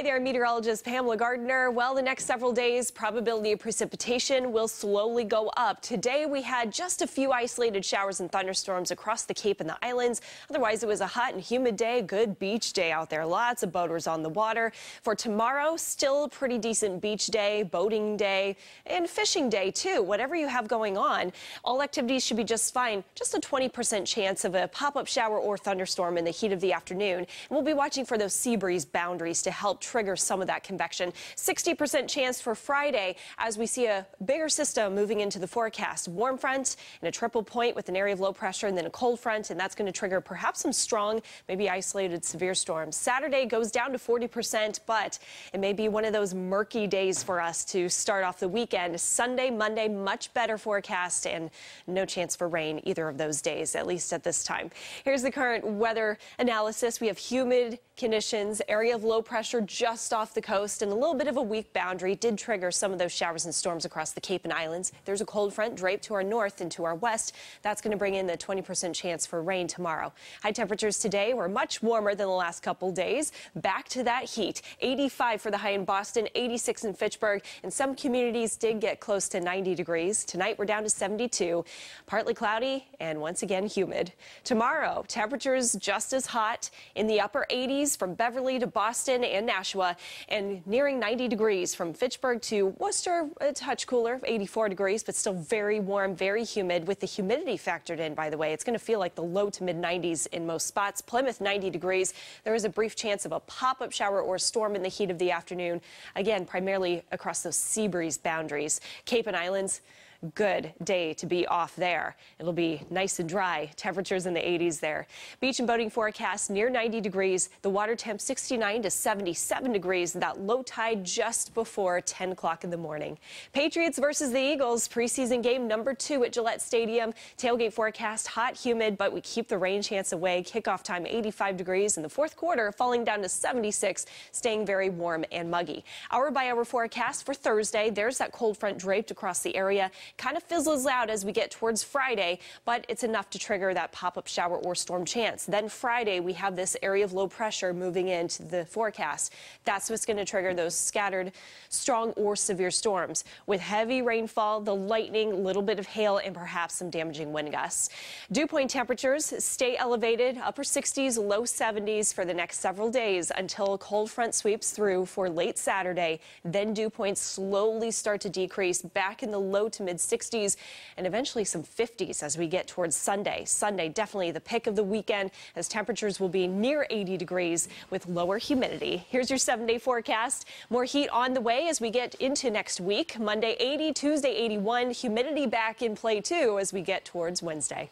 Hi there, meteorologist Pamela Gardner. Well, the next several days, probability of precipitation will slowly go up. Today, we had just a few isolated showers and thunderstorms across the Cape and the islands. Otherwise, it was a hot and humid day, good beach day out there. Lots of boaters on the water. For tomorrow, still pretty decent beach day, boating day, and fishing day, too. Whatever you have going on, all activities should be just fine. Just a 20% chance of a pop-up shower or thunderstorm in the heat of the afternoon. And we'll be watching for those sea breeze boundaries to help trigger some of that convection. 60% chance for Friday as we see a bigger system moving into the forecast. Warm front and a triple point with an area of low pressure and then a cold front, and that's going to trigger perhaps some strong, maybe isolated severe storms. Saturday goes down to 40%, but it may be one of those murky days for us to start off the weekend. Sunday, Monday, much better forecast and no chance for rain either of those days, at least at this time. Here's the current weather analysis. We have humid conditions, area of low pressure just off the coast, and a little bit of a weak boundary did trigger some of those showers and storms across the Cape and Islands. There's a cold front draped to our north and to our west. That's going to bring in the 20% chance for rain tomorrow. High temperatures today were much warmer than the last couple days. Back to that heat. 85 for the high in Boston, 86 in Fitchburg, and some communities did get close to 90 degrees. Tonight we're down to 72. Partly cloudy and once again humid. Tomorrow, temperatures just as hot in the upper 80s from Beverly to Boston and Nashua, and nearing 90 degrees from Fitchburg to Worcester, a touch cooler, 84 degrees, but still very warm, very humid with the humidity factored in, by the way. It's going to feel like the low to mid 90s in most spots. Plymouth, 90 degrees. There is a brief chance of a pop up shower or storm in the heat of the afternoon. Again, primarily across those sea breeze boundaries. Cape and Islands good day to be off there. It'll be nice and dry. Temperatures in the 80s there. Beach and boating forecast near 90 degrees. The water temp 69 to 77 degrees. That low tide just before 10 o'clock in the morning. Patriots versus the Eagles preseason game number two at Gillette Stadium. Tailgate forecast hot, humid, but we keep the rain chance away. Kickoff time 85 degrees in the fourth quarter, falling down to 76, staying very warm and muggy. Hour by hour forecast for Thursday. There's that cold front draped across the area kind of fizzles out as we get towards Friday, but it's enough to trigger that pop-up shower or storm chance. Then Friday, we have this area of low pressure moving into the forecast. That's what's going to trigger those scattered strong or severe storms with heavy rainfall, the lightning, little bit of hail, and perhaps some damaging wind gusts. Dew point temperatures stay elevated, upper 60s, low 70s for the next several days until a cold front sweeps through for late Saturday. Then dew points slowly start to decrease back in the low to mid 60s and eventually some 50s as we get towards Sunday. Sunday, definitely the pick of the weekend as temperatures will be near 80 degrees with lower humidity. Here's your seven day forecast. More heat on the way as we get into next week. Monday 80, Tuesday 81, humidity back in play too as we get towards Wednesday.